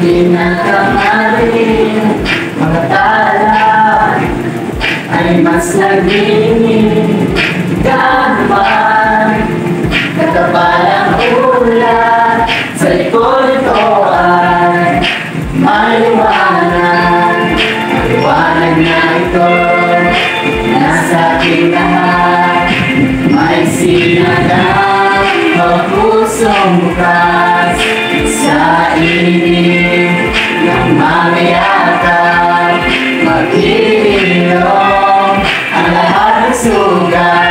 Di na kamarin Mga tala Ay mas naging Ganuman Katapalang ulan Sa likod ito ay Maliwanag. Maliwanag na ito Nasa lahat May Nainig ng mamiyatan Mag-iilong ang lahat ng sugat.